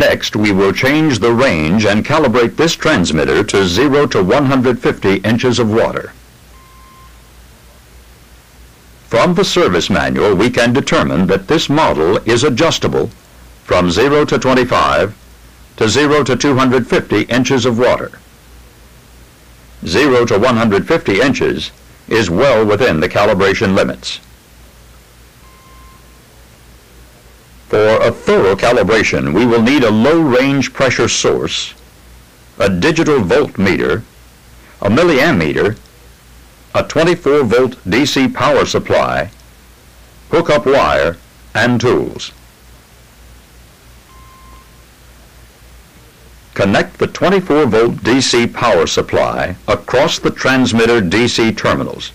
Next, we will change the range and calibrate this transmitter to 0 to 150 inches of water. From the service manual, we can determine that this model is adjustable from 0 to 25 to 0 to 250 inches of water. 0 to 150 inches is well within the calibration limits. For a thorough calibration, we will need a low-range pressure source, a digital voltmeter, a milliammeter, a 24-volt DC power supply, hookup wire, and tools. Connect the 24-volt DC power supply across the transmitter DC terminals.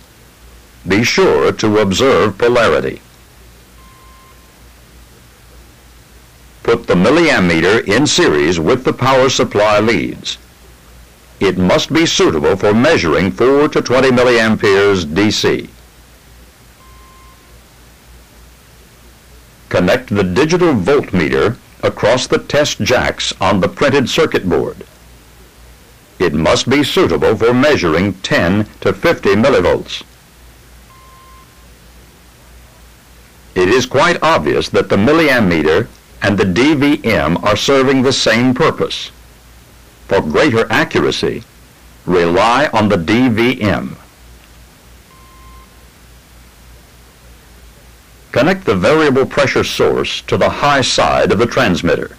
Be sure to observe polarity. Put the milliammeter in series with the power supply leads. It must be suitable for measuring 4 to 20 milliamperes DC. Connect the digital voltmeter across the test jacks on the printed circuit board. It must be suitable for measuring 10 to 50 millivolts. It is quite obvious that the milliammeter and the DVM are serving the same purpose. For greater accuracy, rely on the DVM. Connect the variable pressure source to the high side of the transmitter.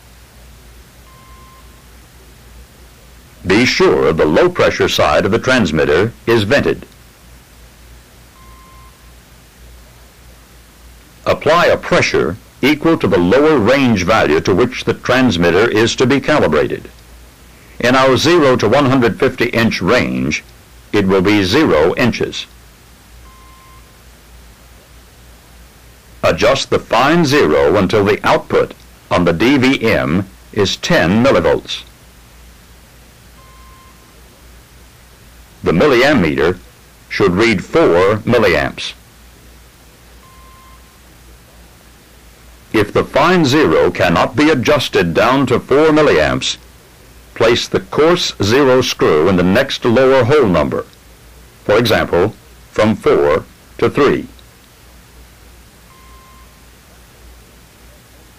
Be sure the low pressure side of the transmitter is vented. Apply a pressure equal to the lower range value to which the transmitter is to be calibrated. In our 0 to 150 inch range, it will be 0 inches. Adjust the fine zero until the output on the DVM is 10 millivolts. The milliammeter should read 4 milliamps. If the fine zero cannot be adjusted down to 4 milliamps, place the coarse zero screw in the next lower hole number. For example, from 4 to 3.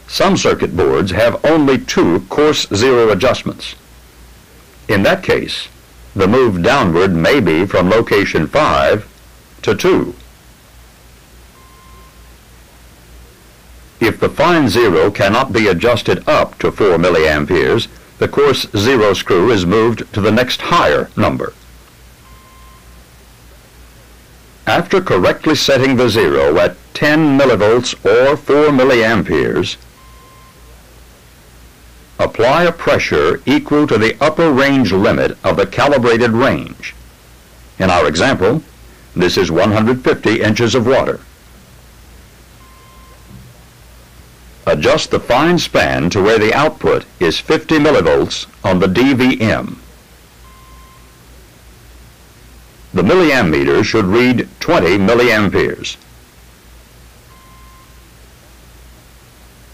Some circuit boards have only two coarse zero adjustments. In that case, the move downward may be from location 5 to 2. If the fine zero cannot be adjusted up to 4 milliamperes, the coarse zero screw is moved to the next higher number. After correctly setting the zero at 10 millivolts or 4 milliamperes, apply a pressure equal to the upper range limit of the calibrated range. In our example, this is 150 inches of water. Adjust the fine span to where the output is 50 millivolts on the DVM. The milliammeter should read 20 milliamperes.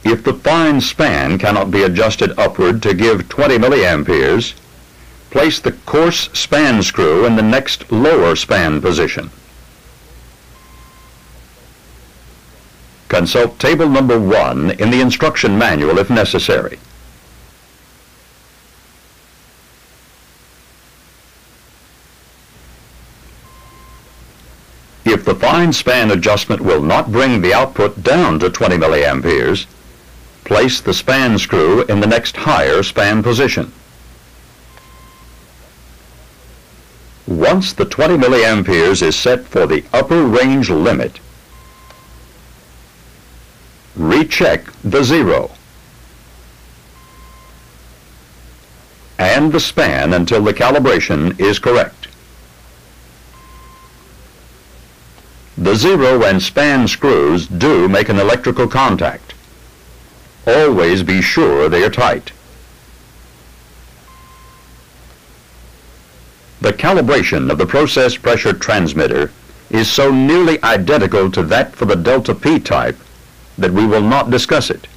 If the fine span cannot be adjusted upward to give 20 milliamperes, place the coarse span screw in the next lower span position. Consult table number 1 in the instruction manual if necessary. If the fine span adjustment will not bring the output down to 20 milliamperes, Place the span screw in the next higher span position. Once the 20 milliamperes is set for the upper range limit, recheck the zero and the span until the calibration is correct. The zero and span screws do make an electrical contact. Always be sure they are tight. The calibration of the process pressure transmitter is so nearly identical to that for the Delta P type that we will not discuss it.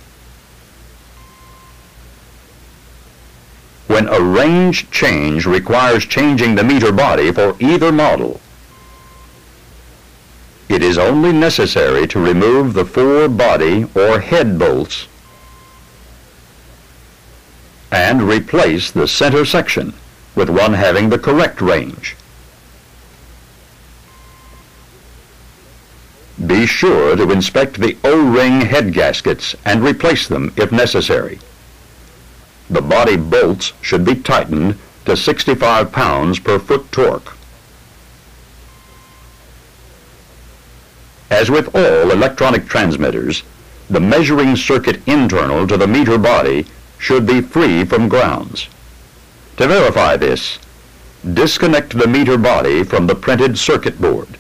when a range change requires changing the meter body for either model. It is only necessary to remove the four body or head bolts and replace the center section with one having the correct range. Be sure to inspect the O-ring head gaskets and replace them if necessary. The body bolts should be tightened to 65 pounds per foot torque. As with all electronic transmitters, the measuring circuit internal to the meter body should be free from grounds. To verify this, disconnect the meter body from the printed circuit board.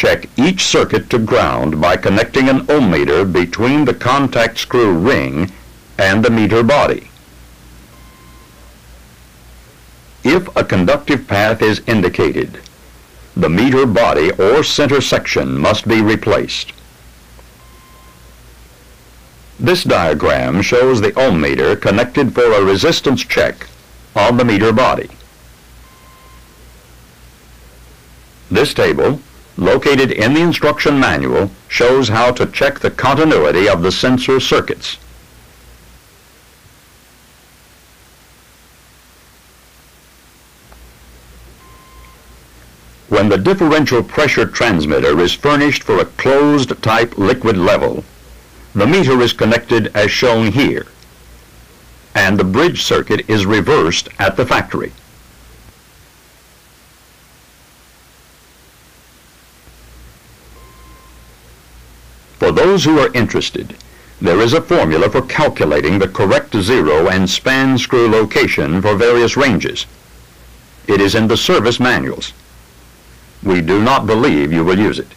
Check each circuit to ground by connecting an ohm meter between the contact screw ring and the meter body. If a conductive path is indicated, the meter body or center section must be replaced. This diagram shows the ohm meter connected for a resistance check on the meter body. This table located in the instruction manual, shows how to check the continuity of the sensor circuits. When the differential pressure transmitter is furnished for a closed type liquid level, the meter is connected as shown here, and the bridge circuit is reversed at the factory. For those who are interested, there is a formula for calculating the correct zero and span screw location for various ranges. It is in the service manuals. We do not believe you will use it.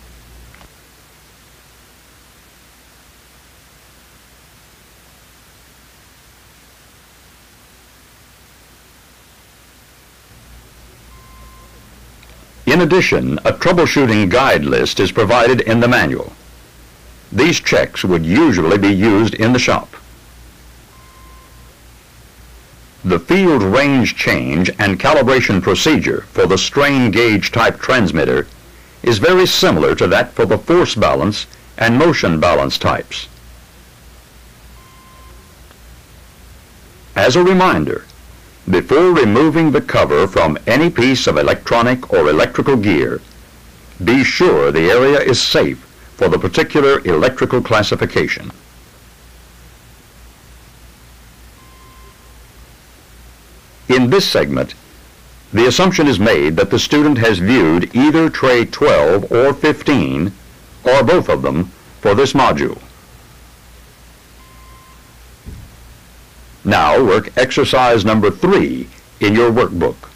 In addition, a troubleshooting guide list is provided in the manual. These checks would usually be used in the shop. The field range change and calibration procedure for the strain gauge type transmitter is very similar to that for the force balance and motion balance types. As a reminder, before removing the cover from any piece of electronic or electrical gear, be sure the area is safe for the particular electrical classification. In this segment, the assumption is made that the student has viewed either tray 12 or 15, or both of them, for this module. Now work exercise number three in your workbook.